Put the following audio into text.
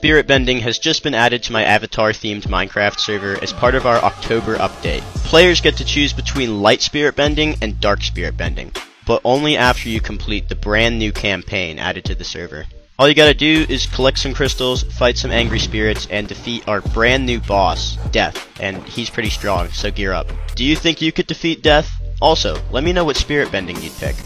Spirit Bending has just been added to my avatar themed Minecraft server as part of our October update. Players get to choose between Light Spirit Bending and Dark Spirit Bending, but only after you complete the brand new campaign added to the server. All you gotta do is collect some crystals, fight some angry spirits, and defeat our brand new boss, Death. And he's pretty strong, so gear up. Do you think you could defeat Death? Also, let me know what spirit bending you'd pick.